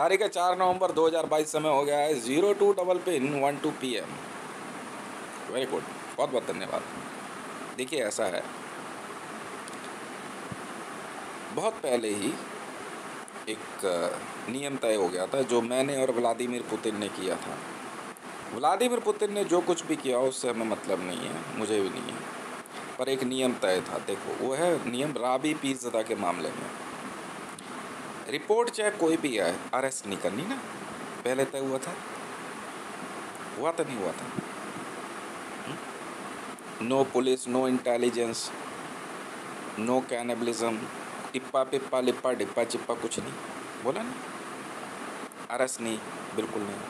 तारीख है चार नवंबर 2022 समय हो गया है zero two double pin one two PM very. Very good बहुत बहुत धन्यवाद। देखिए, ऐसा है। बहुत पहले ही एक नियम तय हो गया था, जो मैंने और व्लादिमीर पुतिन ने किया था। व्लादिमीर पुतिन ने जो कुछ भी किया, उससे हमें मतलब नहीं है, मुझे भी नहीं है। पर एक नियम तय था, देखो, वो है नियम राबी पीरजदा के मामले में। रिपोर्ट चाहे कोई भी आए अरेस्ट नहीं करनी ना। पहले तय हुआ था। हुआ तो नहीं हुआ था। No police no intelligence no cannibalism टिप्पा पिप्पा, लिप्पा डिप्पा चिप्पा कुछ नहीं। बोला ना। अरेस्ट नहीं, बिल्कुल नहीं।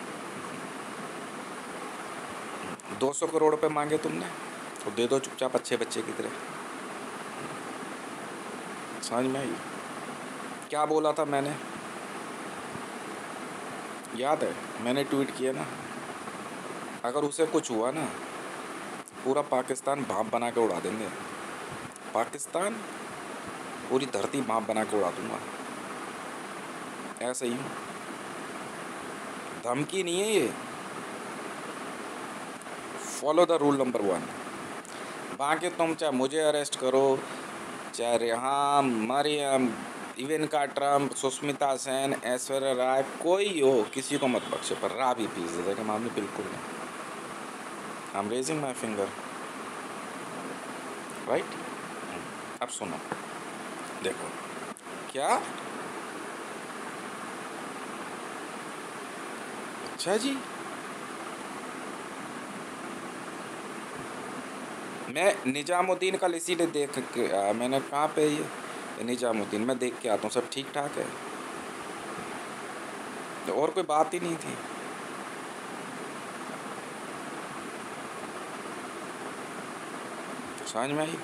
दो सौ करोड़ रुपए मांगे तुमने तो दे दो चुपचाप अच्छे बच्चे की तरह। समझ में आई? क्या बोला था मैंने? याद है, मैंने ट्वीट किया ना। अगर उसे कुछ हुआ ना, पूरा पाकिस्तान भाप बना के उड़ा देंगे। पाकिस्तान पूरी धरती भाप बना के उड़ा दूँगा। ऐसे ही धमकी नहीं है ये। Follow the rule number one बाकी तुम चाहे मुझे अरेस्ट करो, चाहे Reham Maryam Ivanka Trump, Sushmita Sen, Aishwarya Rai, कोई हो, किसी को मत बख्शे, पर रा भी पीस दे देगा मामले बिल्कुल नहीं। I am raising my finger right अब सुनो। देखो। क्या? अच्छा जी। मैं निजामुद्दीन कल इसीलिए देख के मैंने कहाँ पे ये निजामुद्दीन मैं देख के आता हूँ, सब ठीक ठाक है। तो और कोई बात ही नहीं थी। तो समझ में आई?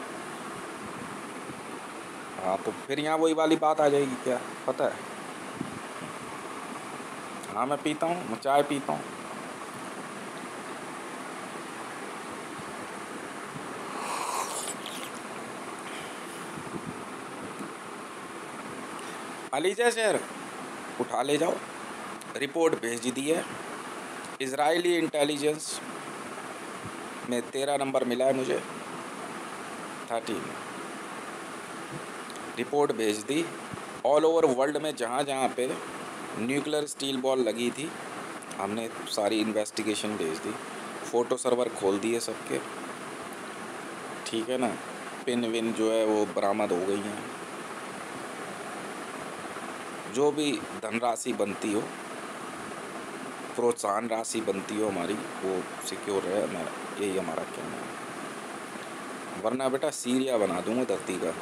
हाँ तो फिर यहाँ वही वाली बात आ जाएगी क्या? पता है। हाँ मैं पीता हूँ, मैं चाय पीता हूँ। अलीजा शहर उठा ले जाओ। रिपोर्ट भेज दी है। इसराइली इंटेलिजेंस में तेरह नंबर मिला है मुझे। थर्टीन। रिपोर्ट भेज दी। ऑल ओवर वर्ल्ड में जहाँ जहाँ पे न्यूक्लियर स्टील बॉल लगी थी, हमने सारी इन्वेस्टिगेशन भेज दी। फ़ोटो सर्वर खोल दिए सबके। ठीक है ना? पिन विन जो है वो बरामद हो गई हैं। जो भी धनराशि बनती हो, प्रोत्साहन राशि बनती हो हमारी, वो सिक्योर है मैं यही हमारा कहना है। वरना बेटा सीरिया बना दूँगा धरती का।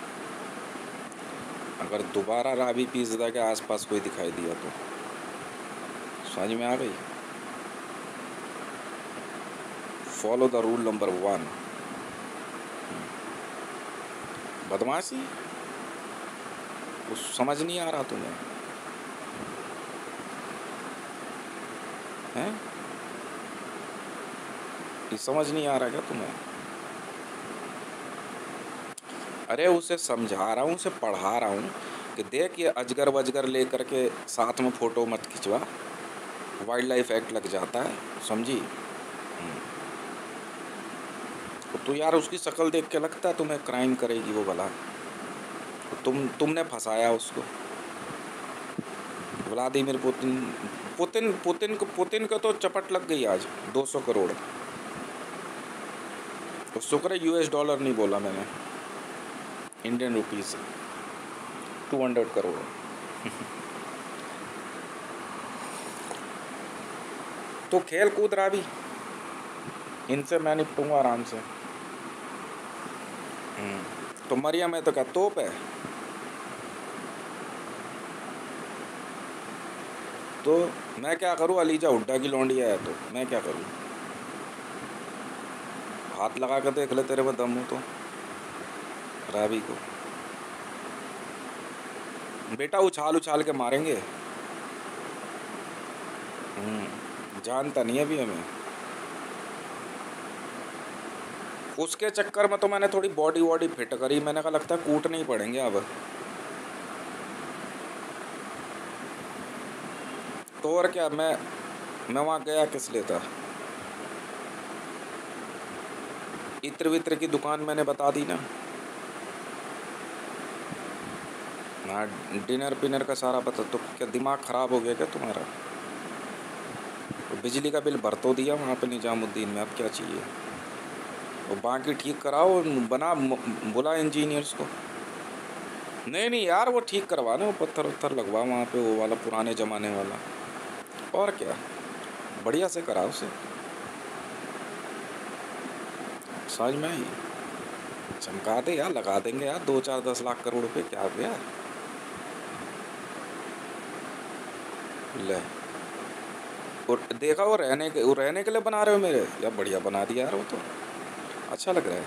अगर दोबारा राबी पिज़्ज़ा के आसपास कोई दिखाई दिया तो। समझ में आ गई? Follow the rule number one बदमाशी? कुछ समझ नहीं आ रहा तुम्हें? हैं? ये समझ नहीं आ रहा क्या तुम्हें? अरे उसे समझा रहा हूँ, उसे पढ़ा रहा हूँ कि देख ये अजगर वजगर लेकर के साथ में फ़ोटो मत खिंचवा। वाइल्ड लाइफ एक्ट लग जाता है, समझी? तो यार उसकी शक्ल देख के लगता है तुम्हें क्राइम करेगी वो भला तुम, तुमने फंसाया उसको। व्लादिमीर पुतिन पुतिन पुतिन को पुतिन को तो चपट लग गई आज 200 करोड़। तो शुक्र है यूएस डॉलर नहीं बोला मैंने Indian rupees two hundred crore. तो खेल कूद रहा भी, इनसे मैं निपटूँगा आराम से। तो मरियम है तो क्या तोप है? तो मैं क्या करूँ? अलीजा हुड्डा की लौंडिया है तो मैं क्या करूँ? हाथ लगा कर देख ले तेरे में दम हो तो रावी को। बेटा उछाल उछाल के मारेंगे? जानता नहीं अभी हमें। उसके चक्कर में तो मैंने थोड़ी बॉडी वॉडी फिट करी, मैंने कहा लगता है कूट नहीं पड़ेंगे अब। तो और क्या, मैं मैं वहाँ गया किस लिए था? इत्र वित्र की दुकान मैंने बता दी ना। हाँ डिनर पिनर का सारा पता तो क्या दिमाग ख़राब हो गया क्या तुम्हारा? तो बिजली का बिल भर तो दिया वहाँ पे निजामुद्दीन में, अब क्या चाहिए? वो बाकी ठीक कराओ, बना, बुला इंजीनियर्स को। नहीं नहीं यार, वो ठीक करवा ना वो पत्थर उत्थर लगवा वहाँ पे, वो वाला पुराने ज़माने वाला। और क्या? बढ़िया से करा उसे। समझ में आई? चमका दे यार, लगा देंगे यार। दो चार दस लाख करोड़ रुपए क्या गया? ले। और देखा वो रहने के, वो रहने के लिए बना रहे हो मेरे? यार बढ़िया बना दिया यार वो तो। अच्छा लग रहा है।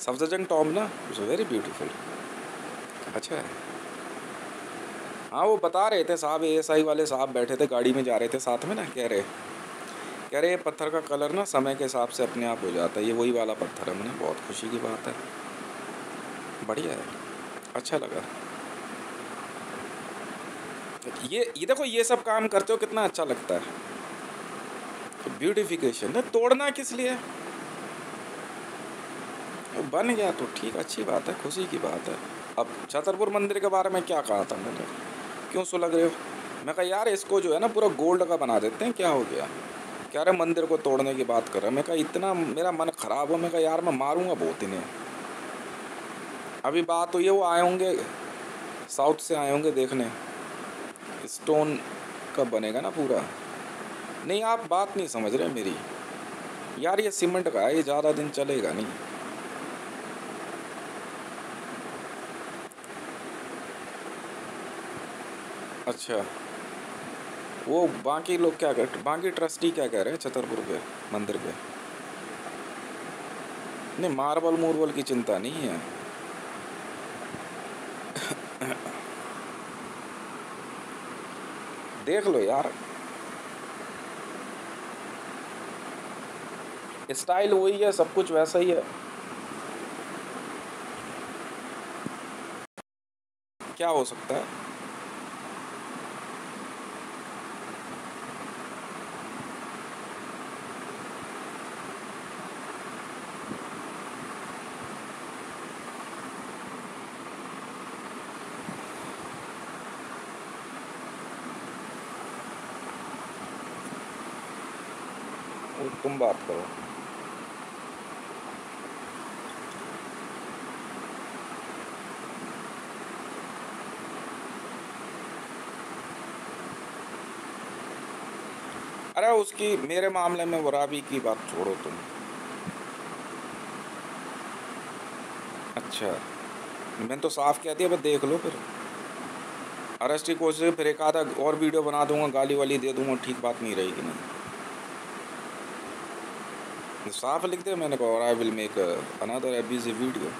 सफजरजंग टॉम ना? इट्स वेरी ब्यूटीफुल अच्छा है। हाँ वो बता रहे थे साहब ए एस आई वाले साहब बैठे थे, गाड़ी में जा रहे थे साथ में ना, कह रहे कह रहे, ये पत्थर का कलर ना समय के हिसाब से अपने आप हो जाता है, ये वही वाला पत्थर है। मैंने बहुत खुशी की बात है। बढ़िया है अच्छा लगा। ये ये देखो, ये सब काम करते हो, कितना अच्छा लगता है। ब्यूटिफिकेशन है तोड़ना किस लिए? बन गया तो ठीक, अच्छी बात है, खुशी की बात है। अब छतरपुर मंदिर के बारे में क्या कहा था मैंने? क्यों सुलग रहे हो? मैं कहा, यार, इसको जो है ना पूरा गोल्ड का बना देते हैं, क्या हो गया? क्या रहे मंदिर को तोड़ने की बात कर रहा है? मैं कहा, इतना मेरा मन ख़राब हो। मैं कहा, यार, मैं मारूँगा बहुत इन्हें। अभी बात हुई है, वो आए होंगे, साउथ से आए होंगे देखने। स्टोन का बनेगा ना पूरा? नहीं, आप बात नहीं समझ रहे मेरी। यार, ये सीमेंट का है, ये ज़्यादा दिन चलेगा नहीं। अच्छा। वो बाकी लोग क्या कह बाकी ट्रस्टी क्या कह रहे हैं छतरपुर के, मंदिर के? नहीं मार्बल मूर्बल की चिंता नहीं है। देख लो यार। स्टाइल वही है, सब कुछ वैसा ही है। क्या हो सकता है? बात करो। अरे उसकी, मेरे मामले में वो राबी की बात छोड़ो तुम। अच्छा मैंने तो साफ़ कह दिया देख लो फिर। अरेस्ट की कोशिश, फिर एक आधा और वीडियो बना दूँगा, गाली वाली दे दूँगा, ठीक बात नहीं रहेगी नहीं साफ़ लिख दे, मैंने कहा और आई विल मेक अनदर एबीज वीडियो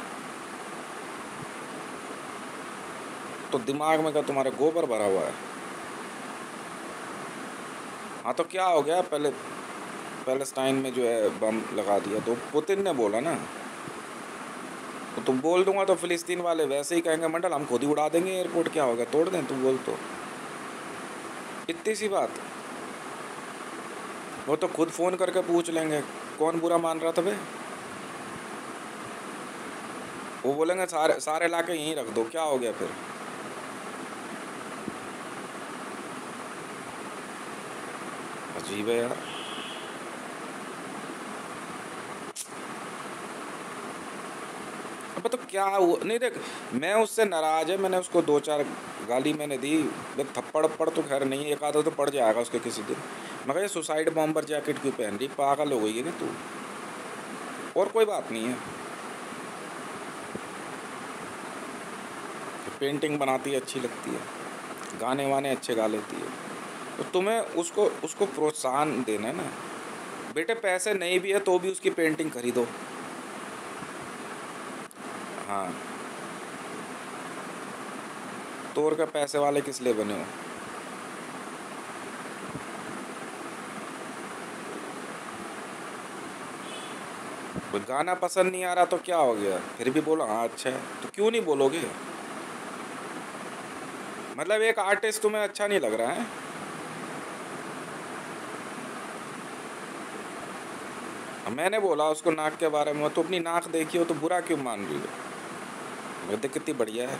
तो दिमाग में क्या तुम्हारे गोबर भरा हुआ है। हाँ तो क्या हो गया? पहले, पैलेस्टाइन में जो है, बम लगा दिया। तो पुतिन ने बोला ना तो तुम बोल दूँगा तो फिलिस्तीन वाले वैसे ही कहेंगे, मंडल, हम खुद ही उड़ा देंगे एयरपोर्ट, क्या होगा? तोड़ दें, तुम बोल तो। इतनी सी बात। वो तो खुद फ़ोन करके पूछ लेंगे। कौन बुरा मान रहा था भाई वो बोलेंगे, सारे सारे इलाके यहीं रख दो, क्या हो गया फिर? अजीब है यार। अब तो क्या हुआ? नहीं देख, मैं उससे नाराज़ है, मैंने उसको दो चार गाली मैंने दी। देख, थप्पड़ पड़ तो खैर नहीं, एक आधा तो पड़ जाएगा उसके किसी दिन। मैं ये सुसाइड बॉम्बर जैकेट क्यों पहन रही? पागल हो गई है ना तू। और कोई बात नहीं है। पेंटिंग बनाती है, अच्छी लगती है। गाने वाने अच्छे गा लेती है। तो तुम्हें उसको उसको प्रोत्साहन देना है ना। बेटे, पैसे नहीं भी है तो भी उसकी पेंटिंग खरीदो। हाँ। तोड़ का पैसे वाले किस लिए बने हो? गाना पसंद नहीं आ रहा तो क्या हो गया? फिर भी बोलो हाँ अच्छा है। तो क्यों नहीं बोलोगे? मतलब एक आर्टिस्ट तुम्हें अच्छा नहीं लग रहा है? मैंने बोला, उसको नाक के बारे में तो अपनी नाक देखी हो तो बुरा क्यों मान रही हो? मेरे तो कितनी बढ़िया है।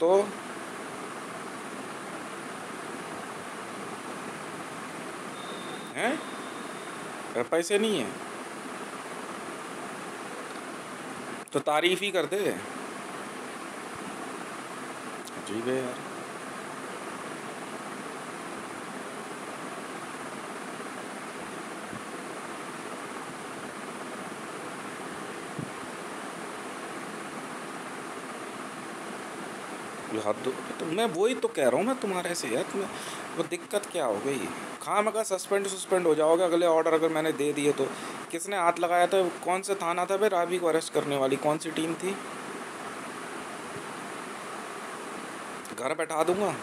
तो हैं, पैसे नहीं है। तो तारीफ़ ही कर दे अजीब है यार। हद तो मैं वही तो कह रहा हूँ मैं तुम्हारे से यार, तुम्हें वो दिक्कत क्या हो गई? खाम अगर सस्पेंड सस्पेंड हो जाओगे। अगले ऑर्डर अगर मैंने दे दिए तो। किसने हाथ लगाया था? कौन सा थाना था भाई राबी को अरेस्ट करने वाली कौन सी टीम थी? घर बैठा दूँगा।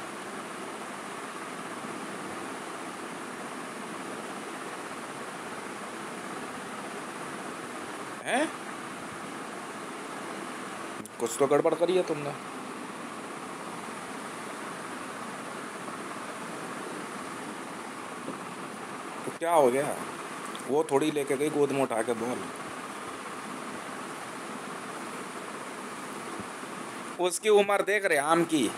हैं? कुछ तो गड़बड़ करी है तुमने। क्या हो गया? वो थोड़ी लेके गई, गोद में उठा के बोल। उसकी उम्र देख रहे आम की।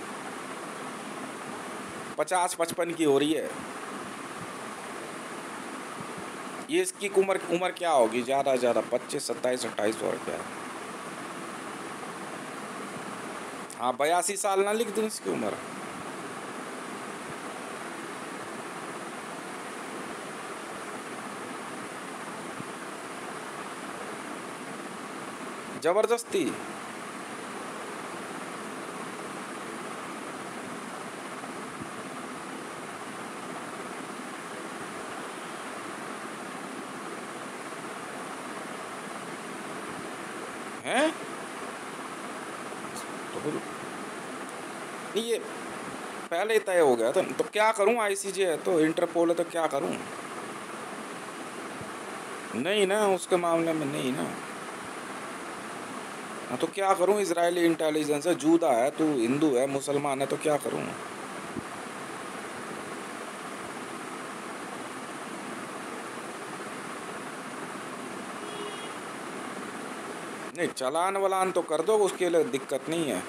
पचास पचपन की हो रही है। ये इसकी उम्र उम्र क्या होगी? ज़्यादा ज़्यादा पच्चीस, सत्ताईस, अट्ठाईस और क्या? हाँ बयासी साल ना लिख दूँ इसकी उम्र। ज़बरदस्ती हैं? तो ये पहले तय हो गया था। तो क्या करूँ आईसीजे है तो इंटरपोल है तो क्या करूँ? नहीं ना, उसके मामले में नहीं ना। हाँ तो क्या करूँ? इसराइली इंटेलिजेंस है, जूदा है, तू हिंदू है, मुसलमान है तो क्या करूँ? नहीं, चलान वलान तो कर दो, उसके लिए दिक्कत नहीं है।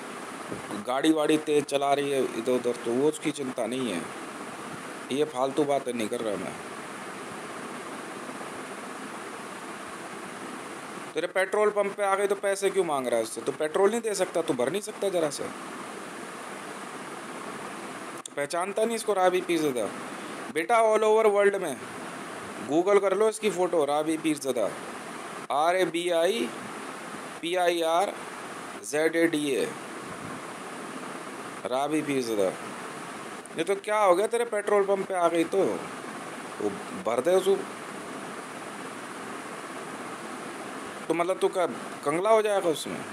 गाड़ी वाड़ी तेज चला रही है इधर उधर तो वो उसकी चिंता नहीं है। ये फालतू बातें नहीं कर रहा मैं। तेरे पेट्रोल पंप पे आ गए तो पैसे क्यों मांग रहा है उससे? तो पेट्रोल नहीं दे सकता तो भर नहीं सकता जरा से। तो पहचानता नहीं इसको राबी पीरजदा। बेटा ऑल ओवर वर्ल्ड में गूगल कर लो इसकी photo Rabi Pirzada. R A B I P I R Z A D A Rabi Pirzada. ये तो क्या हो गया तेरे पेट्रोल पंप पे आ गई तो? वो भर दे उसको तो मतलब तू का, कंगला हो जाएगा उसमें।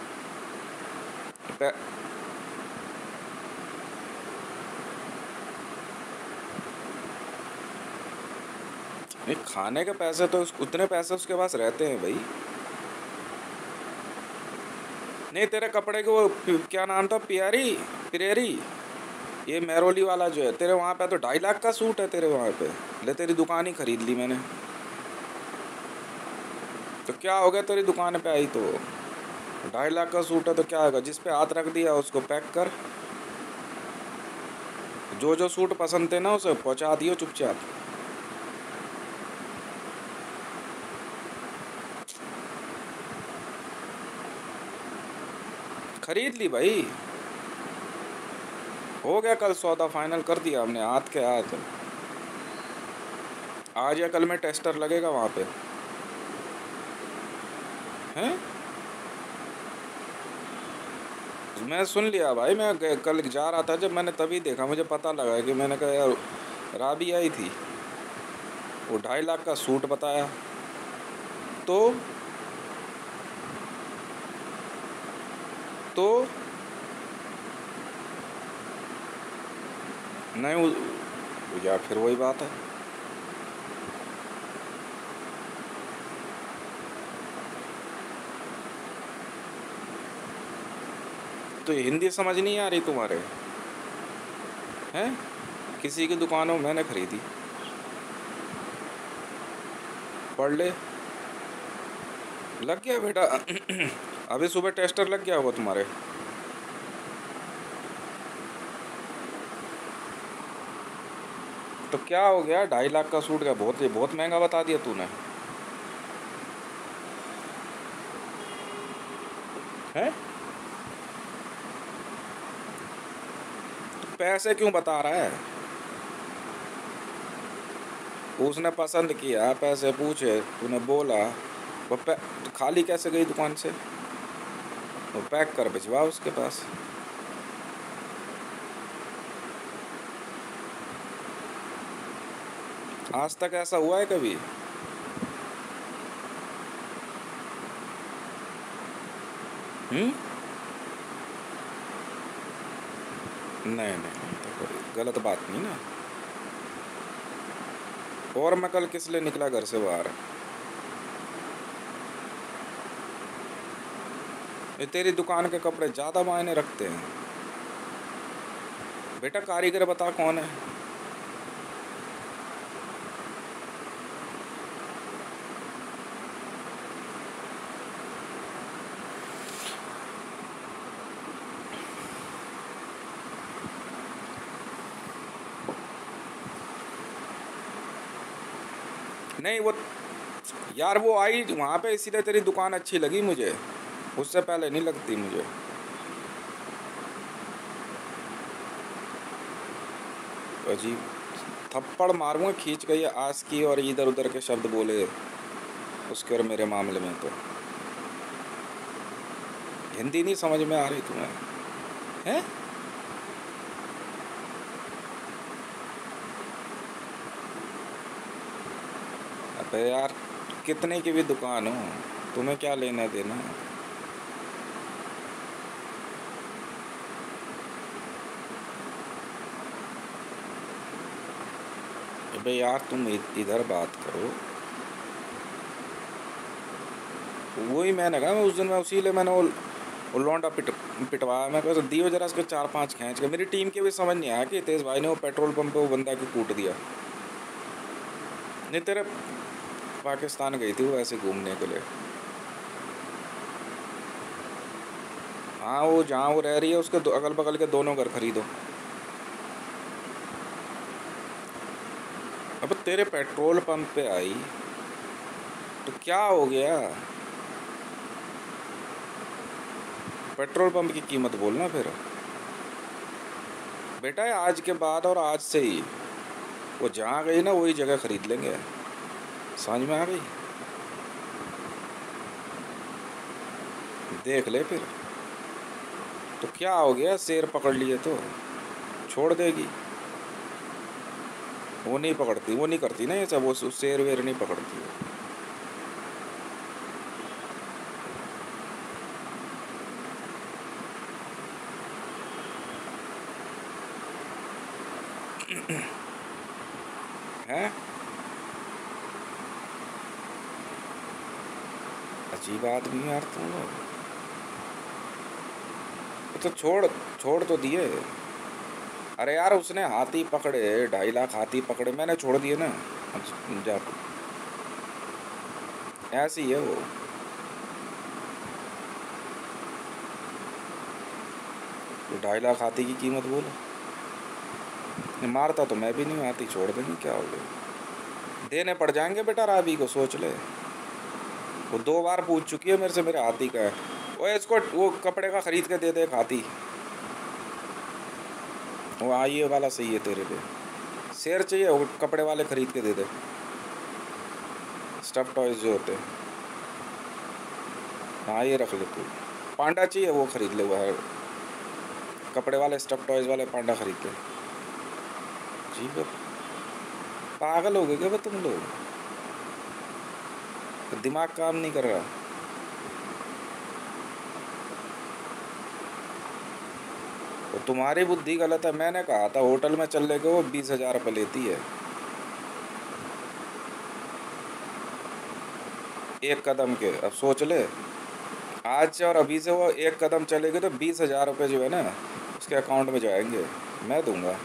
नहीं, खाने के पैसे तो उतने पैसे उसके पास रहते हैं भाई। नहीं, तेरे कपड़े के वो क्या नाम था? पियारी? पिरेरी? ये मेरोली वाला जो है, तेरे वहाँ पे तो ढाई लाख का सूट है तेरे वहाँ पे। ले, तेरी दुकान ही खरीद ली मैंने। तो क्या हो गया तेरी दुकान पे आई तो? ढाई लाख का सूट है तो क्या होगा? जिस पे हाथ रख दिया, उसको पैक कर। जो जो सूट पसंद थे ना उसे पहुँचा दियो चुपचाप। खरीद ली भाई। हो गया कल सौदा, फाइनल कर दिया हमने, हाथ के हाथ। आज या कल में टेस्टर लगेगा वहाँ पे। हैं? मैं सुन लिया भाई, मैं कल जा रहा था जब मैंने तभी देखा, मुझे पता लगा कि मैंने कहा, यार, राबी आई थी। वो ढाई लाख का सूट बताया। तो? तो? नहीं या फिर वही बात है। तो हिंदी समझ नहीं आ रही तुम्हारे। हैं? किसी की दुकानों मैंने खरीदी। पढ़ ले। लग गया बेटा। अभी सुबह टेस्टर लग गया होगा तुम्हारे। तो क्या हो गया? ढाई लाख का सूट का बहुत बहुत महँगा बता दिया तूने। है? पैसे क्यों बता रहा है? उसने पसंद किया, पैसे पूछे, तूने बोला, वो तो खाली कैसे गई दुकान से? वो पैक कर भिजवा उसके पास। आज तक ऐसा हुआ है कभी? हम्म? नहीं नहीं तो गलत बात नहीं ना। और मैं कल किस लिए निकला घर से बाहर? ये तेरी दुकान के कपड़े ज़्यादा मायने रखते हैं। बेटा कारीगर बता कौन है? नहीं, वो यार वो आई वहाँ पे, इसीलिए तेरी दुकान अच्छी लगी मुझे। उससे पहले नहीं लगती मुझे। अजीब, थप्पड़ मारूँगा, खींच गई आस की और इधर उधर के शब्द बोले उसके और मेरे मामले में तो। हिंदी नहीं समझ में आ रही तुम्हें? हैं? अबे यार, कितने की भी दुकान हो, तुम्हें क्या लेना देना अबे यार, तुम इधर बात करो। वही मैंने कहा मैं उस दिन मैं उसी लिए मैंने वो लौंडा पिट, पिटवाया। मैं कहा, दियो जरा उसके चार पाँच खींच के। मेरी टीम के भी समझ नहीं आया कि तेज भाई ने वो पेट्रोल पंप पे वो बंदा की कूट दिया। नहीं, तेरे पाकिस्तान गई थी वो ऐसे घूमने के लिए। हाँ वो जहाँ वो रह रही है, उसके अगल बगल के दोनों घर खरीदो। अब तेरे पेट्रोल पंप पे आई तो क्या हो गया? पेट्रोल पंप की कीमत बोलना फिर। बेटा, आज के बाद और आज से ही, वो जहाँ गई ना, वही जगह खरीद लेंगे। समझ में आ गई। देख ले फिर। तो क्या हो गया? शेर पकड़ लिए तो। छोड़ देगी। वो नहीं पकड़ती, वो नहीं करती ना ये सब। वो शेर वेर नहीं पकड़ती है अजीब आदमी यार तुम लोग तो छोड़ छोड़ तो दिए। अरे यार, उसने हाथी पकड़े, ढाई लाख हाथी पकड़े, मैंने छोड़ दिए ना। जा। ऐसी है वो। ढाई लाख हाथी की कीमत बोलो। मारता तो मैं भी नहीं हाथी छोड़ देंगे, क्या हो गया? देने पड़ जाएँगे बेटा राबी को, सोच ले। वो दो बार पूछ चुकी है मेरे से, मेरे हाथी का है। वो इसको, वो कपड़े का खरीद के दे दे हाथी। वो ये वाला सही है तेरे पे। शेर चाहिए, वो कपड़े वाले खरीद के दे दे। स्टफ़ टॉयज जो होते हैं। हाँ ये रख ले तू। पांडा चाहिए, वो खरीद ले, वो कपड़े वाले स्टफ़ टॉयज वाले पांडा खरीद ले जी पागल हो गए क्या तुम लोग? दिमाग काम नहीं कर रहा। तो तुम्हारी बुद्धि गलत है, मैंने कहा था होटल में चलने के वो बीस हज़ार रुपये लेती है। एक कदम के, अब सोच ले। आज से और अभी से वो एक कदम चलेगी तो बीस हज़ार रुपये जो है ना, उसके अकाउंट में जाएँगे। मैं दूँगा।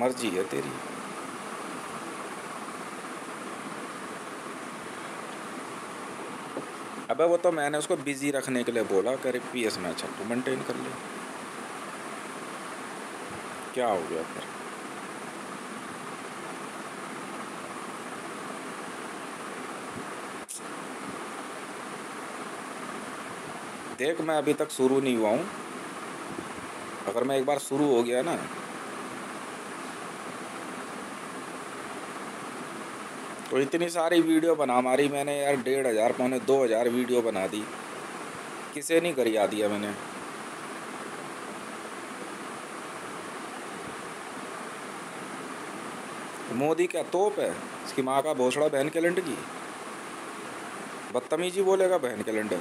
मर्ज़ी है तेरी। अबे वो तो मैंने उसको बिज़ी रखने के लिए बोला करे पी एस में अच्छा तू मेंटेन कर ले। क्या हो गया फिर? देख, मैं अभी तक शुरू नहीं हुआ हूँ। अगर मैं एक बार शुरू हो गया ना तो इतनी सारी वीडियो बना मारी मैंने यार, डेढ़ हज़ार पौने दो हज़ार वीडियो बना दी। किसे नहीं करिया दिया मैंने। मोदी क्या तोप है? इसकी माँ का भोसड़ा बहन कैलेंडर की? बदतमीजी बोलेगा बहन कैलेंडर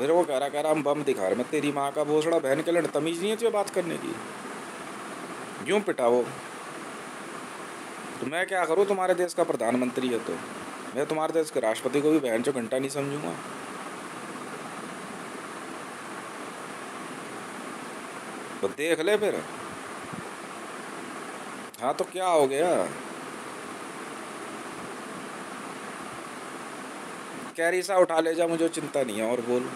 मेरे को कह रहा कह रहा, हम बम दिखा रहे मैं तेरी माँ का भोसड़ा, बहन के लड़, तमीज़ नहीं है तुझे बात करने की? क्यों पिटा वो? तो मैं क्या करूँ? तुम्हारे देश का प्रधानमंत्री है तो। मैं तुम्हारे देश के राष्ट्रपति को भी बहन चो घंटा नहीं समझूँगा। तो देख ले फिर। हाँ तो क्या हो गया? कैरी सा उठा ले जा, मुझे चिंता नहीं है, और बोल।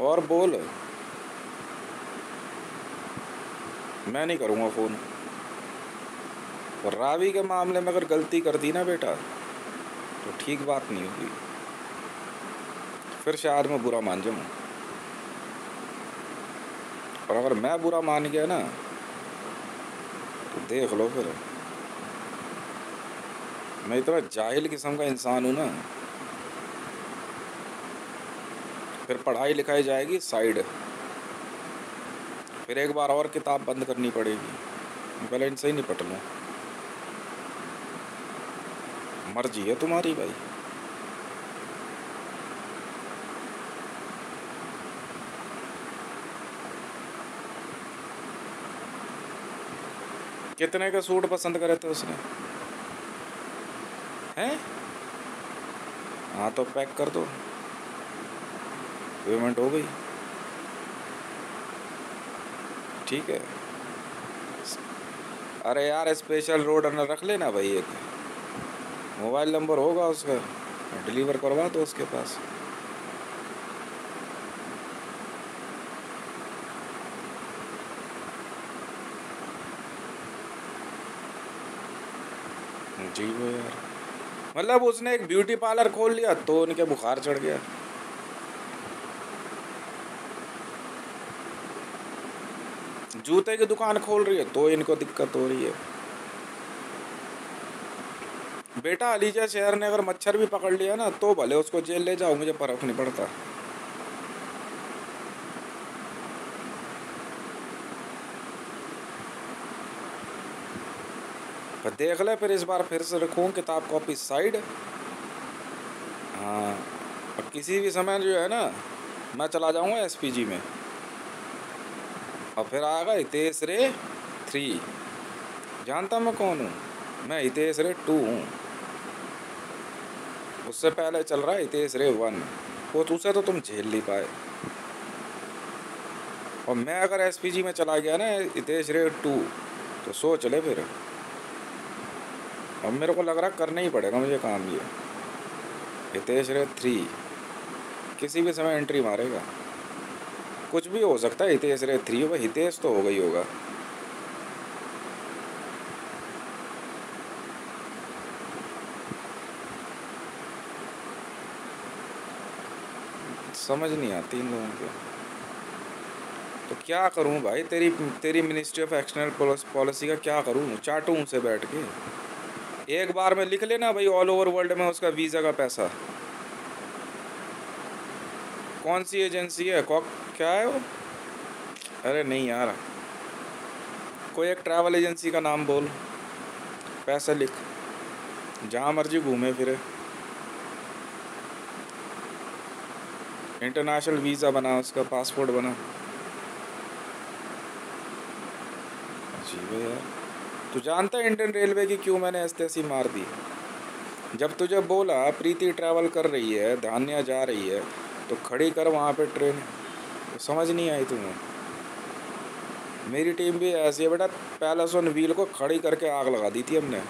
और बोल। मैं नहीं करूँगा फ़ोन। और रावी के मामले में अगर गलती कर दी ना बेटा तो ठीक बात नहीं होगी। फिर शायद मैं बुरा मान जाऊँ। और अगर मैं बुरा मान गया ना तो देख लो फिर। मैं इतना जाहिल किस्म का इंसान हूँ ना, फिर पढ़ाई लिखाई जाएगी साइड। फिर एक बार और किताब बंद करनी पड़ेगी। पहले इनसे ही निपट लूँ। मर्ज़ी है तुम्हारी भाई। कितने का सूट पसंद करे थे उसने? हैं? हाँ तो पैक कर दो। पेमेंट हो गई। ठीक है। अरे यार स्पेशल रोड न रख लेना भाई एक। मोबाइल नंबर होगा उसका। डिलीवर करवा दो उसके पास। जी वो यार। मतलब उसने एक ब्यूटी पार्लर खोल लिया तो उनके बुखार चढ़ गया। जूते की दुकान खोल रही है तो इनको दिक्कत हो रही है। बेटा, अलीजा शहर ने अगर मच्छर भी पकड़ लिया ना तो भले उसको जेल ले जाओ, मुझे फ़र्क नहीं पड़ता। देख ले, फिर इस बार फिर से रखूँ किताब कॉपी साइड। हाँ किसी भी समय जो है ना, मैं चला जाऊँगा एसपीजी में। और फिर आएगा हितेश रे थ्री जानता मैं कौन हूँ? मैं हितेश रे टू हूँ। उससे पहले चल रहा है हितेश रे वन वो उसे तो तुम झेल नहीं पाए। और मैं अगर एसपीजी में चला गया ना हितेश रे टू तो सोच ले फिर। अब मेरे को लग रहा करना ही पड़ेगा मुझे काम ये। हितेश रे थ्री किसी भी समय एंट्री मारेगा। कुछ भी हो सकता है, हितेश रे थ्री होगा हितेश तो ही होगा। समझ नहीं आती इन लोगों को। तो क्या करूँ भाई, तेरी तेरी मिनिस्ट्री ऑफ़ एक्सटर्नल पॉलिसी का क्या करूँ? चाटूं उनसे बैठ के। एक बार में लिख लेना भाई ऑल ओवर वर्ल्ड में उसका वीज़ा का पैसा। कौन सी एजेंसी है? कॉक क्या है वो? अरे नहीं यार। कोई एक ट्रैवल एजेंसी का नाम बोल। पैसा लिख। जहाँ मर्ज़ी घूमे फिरे। इंटरनेशनल वीज़ा बना, उसका पासपोर्ट बना। जी यार। तू जानता है इंडियन रेलवे की क्यों मैंने ऐसे ऐसी मार दी? जब तुझे बोला, प्रीति ट्रैवल कर रही है, धान्या जा रही है तो खड़ी कर वहाँ पे ट्रेन तो समझ नहीं आई तुम्हें। मेरी टीम भी ऐसी है बेटा, पैलेस ऑन व्हील को खड़ी करके आग लगा दी थी हमने,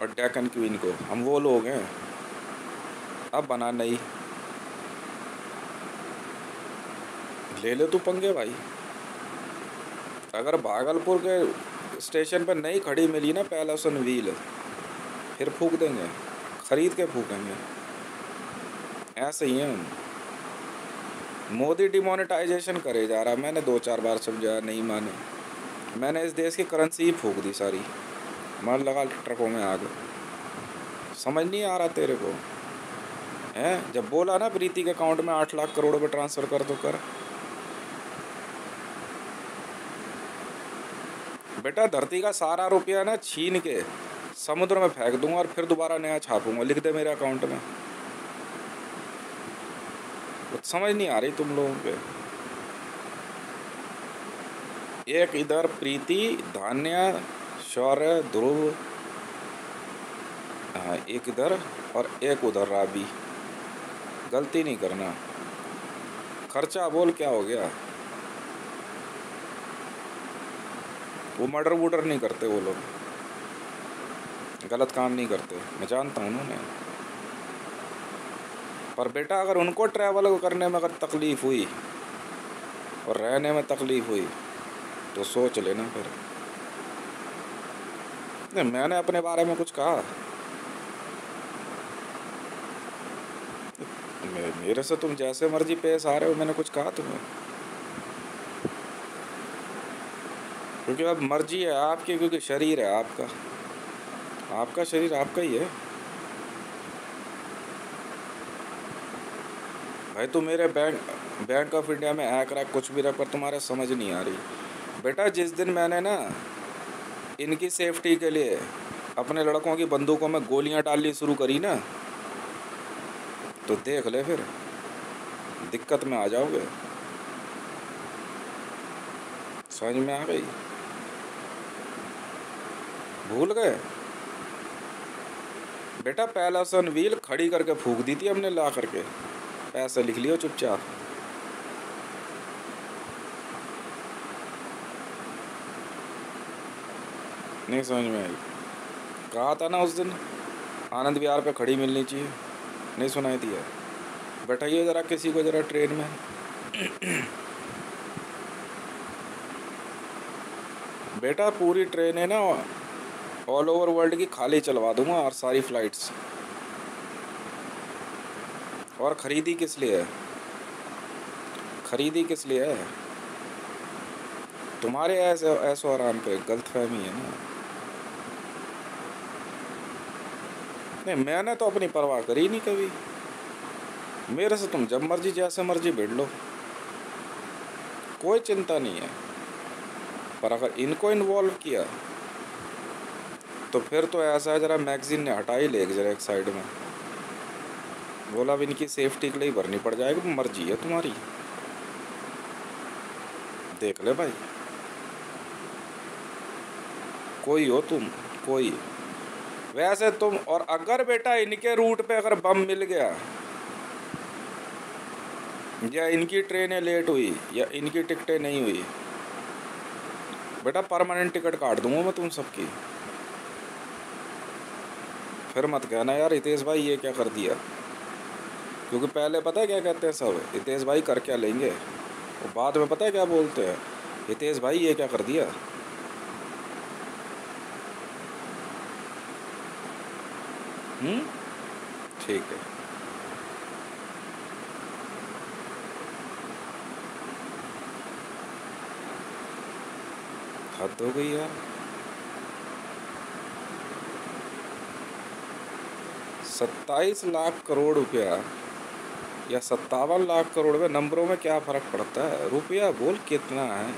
और डेकन क्वीन को। हम वो लोग हैं। अब बना नहीं ले ले तू पंगे भाई। अगर भागलपुर के स्टेशन पर नहीं खड़ी मिली ना पैलेस ऑन व्हील फिर फूक देंगे, खरीद के फूकेंगे। ऐसे ही हैं मोदी डिमोनेटाइजेशन करे जा रहा मैंने दो चार बार समझाया नहीं माने। मैंने इस देश की करेंसी ही फूक दी सारी। मार लगा ट्रकों में आग। समझ नहीं आ रहा तेरे को। है? जब बोला ना प्रीति के अकाउंट में आठ लाख करोड़ रुपये ट्रांसफ़र कर तो कर। बेटा धरती का सारा रुपया ना छीन के समुद्र में फेंक दूँगा और फिर दोबारा नया छापूँगा। लिख दे मेरे अकाउंट में। समझ नहीं आ रही तुम लोगों पे। एक इधर प्रीति, धान्य, शौर्य, ध्रुव एक इधर और एक उधर राबी। गलती नहीं करना। खर्चा बोल क्या हो गया? वो मर्डर वुडर नहीं करते वो लोग। गलत काम नहीं करते। मैं जानता हूँ उन्होंने पर बेटा, अगर उनको ट्रैवल करने में अगर तकलीफ़ हुई और रहने में तकलीफ़ हुई तो सोच लेना फिर। नहीं, मैंने अपने बारे में कुछ कहा। मेरे से तुम जैसे मर्ज़ी पेश आ रहे हो, मैंने कुछ कहा तुम्हें। क्योंकि अब मर्ज़ी है आपकी, क्योंकि शरीर है आपका। आपका शरीर आपका ही है। भाई, तू मेरे बैंक बैंक ऑफ़ इंडिया में हैक रहा कुछ भी रहा पर तुम्हारे समझ नहीं आ रही। बेटा, जिस दिन मैंने ना इनकी सेफ्टी के लिए अपने लड़कों की बंदूकों में गोलियाँ डालनी शुरू करी ना तो देख ले फिर। दिक्कत में आ जाओगे। समझ में आ गई? भूल गए? बेटा पहला सन व्हील खड़ी करके फूक दी थी हमने ला करके। पैसे लिख लियो चुपचाप। नहीं समझ में आई। कहा था ना उस दिन, आनंद विहार पे खड़ी मिलनी चाहिए। नहीं सुनाई दिया। बैठाइए ज़रा किसी को ज़रा ट्रेन में। बेटा पूरी ट्रेन है ना ऑल ओवर वर्ल्ड की खाली चलवा दूँगा और सारी फ्लाइट्स और ख़रीदी किस लिए है? ख़रीदी किस लिए है? तुम्हारे ऐसे, ऐसो आराम पे गलत फहमी है ना। नहीं, मैंने तो अपनी परवाह करी नहीं कभी। मेरे से तुम जब मर्ज़ी, जैसे मर्ज़ी भिड़ लो। कोई चिंता नहीं है। पर अगर इनको इन्वॉल्व किया तो फिर तो ऐसा है ज़रा मैगजीन ने हटाई ले जरा एक साइड में। बोला अब इनकी सेफ्टी के लिए भरनी पड़ जाएगी मर्ज़ी है तुम्हारी। देख ले भाई। कोई हो तुम? कोई। वैसे तुम, और अगर बेटा इनके रूट पे अगर बम मिल गया, या इनकी ट्रेनें लेट हुई, या इनकी टिकटें नहीं हुई, बेटा परमानेंट टिकट काट दूँगा मैं तुम सबकी। फिर मत कहना यार, हितेश भाई ये क्या कर दिया? क्योंकि पहले पता है क्या कहते हैं सब? हितेश भाई कर क्या लेंगे? और बाद में पता है क्या बोलते हैं? हितेश भाई ये क्या कर दिया? हम्म? ठीक है। हद हो गई यार। सत्ताईस लाख करोड़ रुपया। या सत्तावन लाख करोड़ में नंबरों में क्या फ़र्क पड़ता है? रुपया बोल कितना है?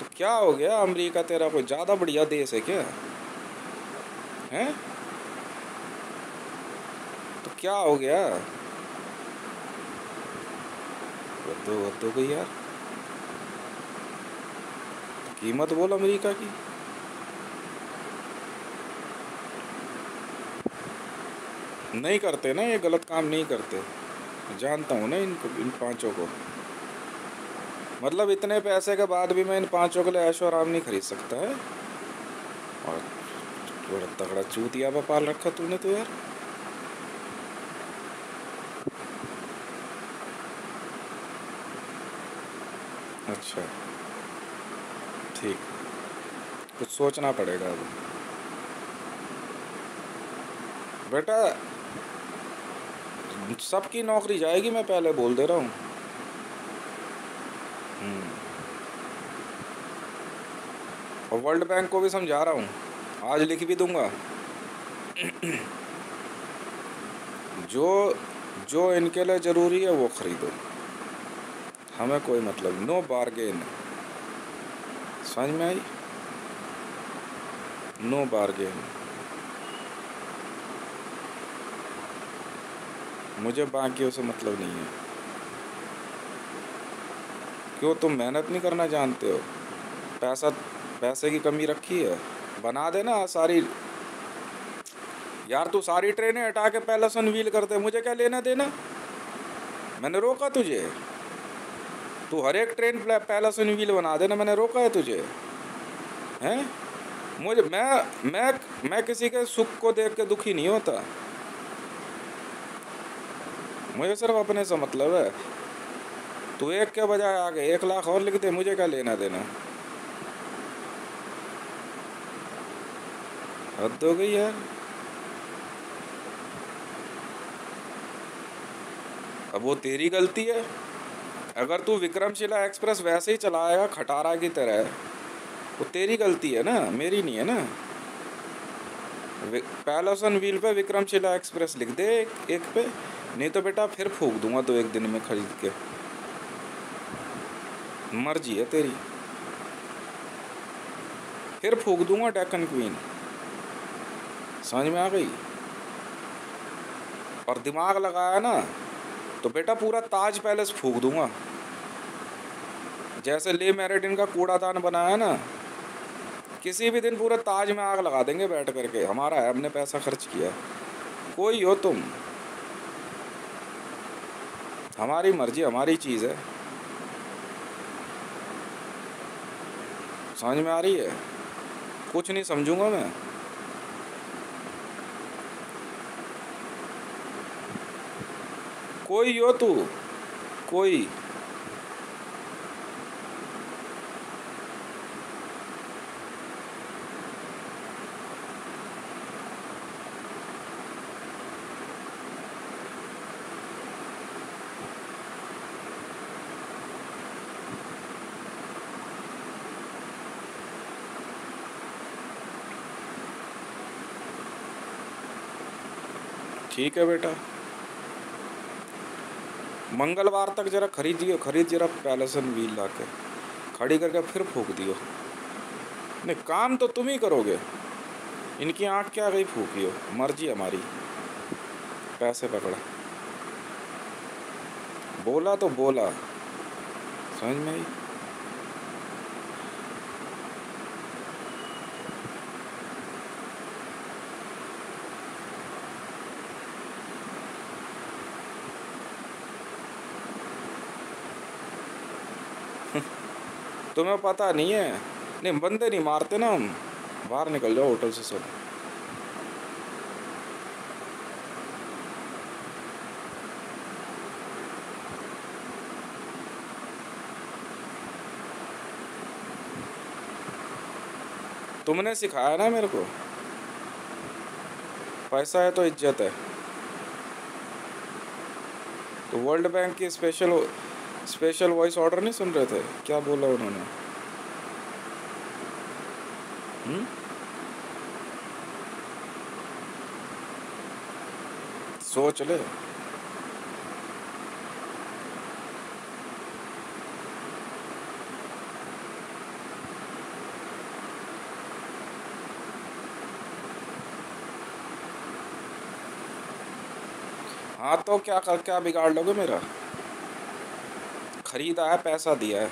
तो क्या हो गया? अमेरिका तेरा कोई ज़्यादा बढ़िया देश है क्या? हैं? तो क्या हो गया? वद्दो गई यार। कीमत बोल अमेरिका की। नहीं करते ना, ये गलत काम नहीं करते। जानता हूँ ना इनको इन पाँचों को। मतलब इतने पैसे के बाद भी मैं इन पाँचों के लिए ऐशो आराम नहीं खरीद सकता है। और बड़ा तगड़ा चूतिया पर रखा तूने तो यार। अच्छा। ठीक। कुछ सोचना पड़ेगा अब। बेटा सबकी नौकरी जाएगी, मैं पहले बोल दे रहा हूँ। हम्म। और वर्ल्ड बैंक को भी समझा रहा हूँ। आज लिख भी दूँगा। जो जो इनके लिए ज़रूरी है, वो ख़रीदो। हमें कोई मतलब नो बार्गेन समझ में आई? नो बार्गेन मुझे बाकियों से मतलब नहीं है। क्यों तुम मेहनत नहीं करना जानते हो? पैसा, पैसे की कमी रखी है। बना देना सारी। यार तू सारी ट्रेनें हटा के पहले सन व्हील करते मुझे क्या लेना देना? मैंने रोका तुझे। तू हर एक ट्रेन पहला सन व्हील बना देना, मैंने रोका है तुझे। हैं? मुझे, मैं मैं मैं किसी के सुख को देख के दुखी नहीं होता। मुझे सिर्फ़ अपने से मतलब है। तू एक के बजाय आगे एक लाख और लिख दे, मुझे क्या लेना देना? हद हो गई यार। अब वो तेरी गलती है। अगर तू विक्रमशिला एक्सप्रेस वैसे ही चलाएगा खटारा की तरह, वो तेरी गलती है ना, मेरी नहीं है ना। पैलोसन व्हील पे विक्रमशिला एक्सप्रेस लिख दे एक पे। नहीं तो बेटा फिर फूक दूँगा तो एक दिन में खरीद के। मर्ज़ी है तेरी। फिर फूक दूँगा डेकन क्वीन समझ में आ गई? और दिमाग लगाया ना तो बेटा पूरा ताज पैलेस फूक दूँगा। जैसे ले मेरेडिन का कूड़ादान बनाया ना, किसी भी दिन पूरा ताज में आग लगा देंगे बैठ करके। हमारा है, हमने पैसा खर्च किया। कोई हो तुम। हमारी मर्ज़ी, हमारी चीज़ है। समझ में आ रही है? कुछ नहीं समझूँगा मैं। कोई हो तू? कोई। ठीक है बेटा। मंगलवार तक जरा खरीदियो, खरीद जरा पैलेसन व्हील ला के खड़ी करके फिर फूक दियो। नहीं, काम तो तुम ही करोगे। इनकी आँख क्या गई फूकियो? मर्ज़ी हमारी। पैसे पकड़ा। बोला तो बोला। समझ में आई? तुम्हें पता नहीं है। नहीं, बंदे नहीं मारते ना हम। बाहर निकल जाओ होटल से सब तुमने सिखाया ना मेरे को? पैसा है तो इज़्ज़त है। तो वर्ल्ड बैंक की स्पेशल स्पेशल वॉइस ऑर्डर नहीं सुन रहे थे क्या बोला उन्होंने? हम्म? सोच ले हाँ तो क्या क्या बिगाड़ लोगे मेरा ख़रीदा है, पैसा दिया है।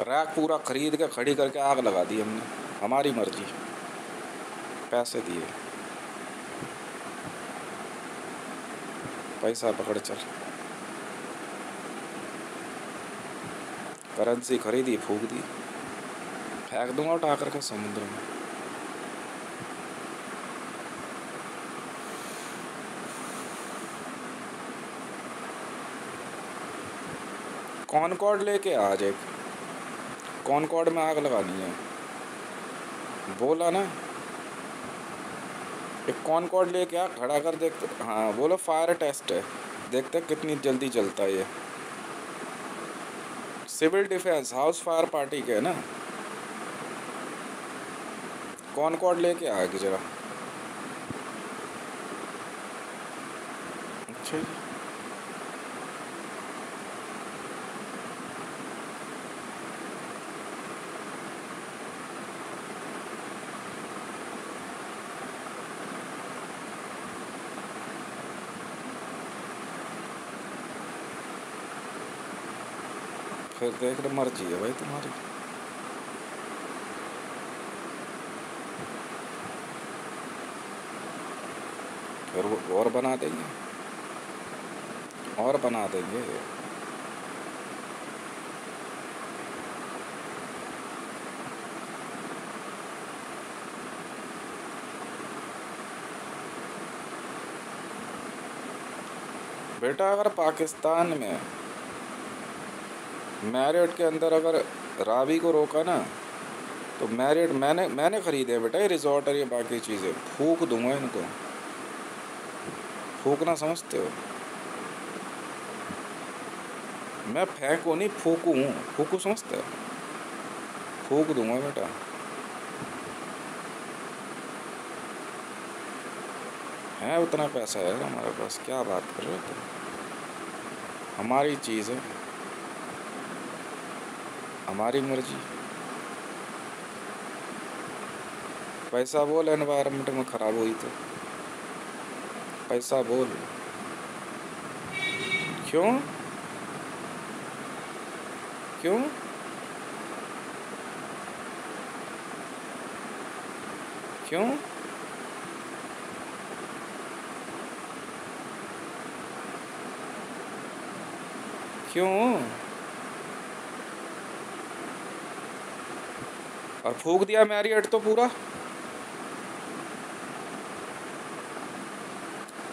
रैक पूरा ख़रीद के खड़ी करके आग लगा दी हमने। हमारी मर्ज़ी। पैसे दिए। पैसा पकड़ चल। करेंसी खरीदी, फूक दी। फेंक दूँगा उठा करके समुद्र में। कॉर्ड लेके आज एक कॉर्ड में आग लगानी है। बोला ना। एक कॉर्ड लेके आ, खड़ा कर देखते। हाँ बोलो फायर टेस्ट है। देखते कितनी जल्दी चलता है ये। Civil defence house fire party के ना? कौन कॉर्ड लेके आगे जरा अच्छा जी फिर देख रहे मर्ज़ी है भाई तुम्हारी फिर वो और बना देंगे और बना देंगे बेटा अगर पाकिस्तान में मैरिट के अंदर अगर रावी को रोका ना तो मैरिट मैंने मैंने ख़रीदे बेटा, ये रिजॉर्ट और ये बाकी चीज़ें। फूक दूँगा इनको। फूकना समझते हो? मैं फेंकू नहीं, फूकू फूकू समझते हो? फूक दूँगा बेटा। है उतना पैसा है हमारे पास, क्या बात कर रहे हो तुम? हमारी चीज़। है हमारी मर्ज़ी। पैसा बोल एनवायरनमेंट में ख़राब हुई तो। पैसा बोल। क्यों? क्यों? क्यों? क्यों? और फूक दिया मैरियट तो पूरा।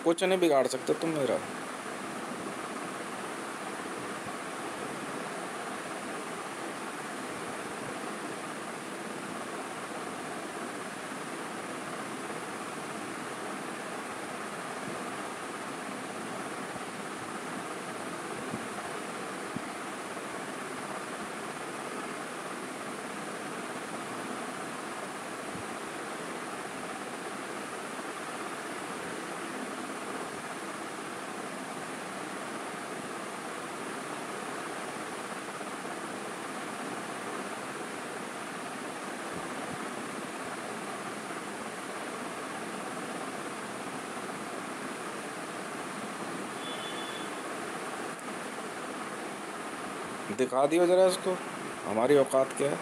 कुछ नहीं बिगाड़ सकते तुम मेरा। दिखा दियो ज़रा इसको। हमारी औकात क्या है?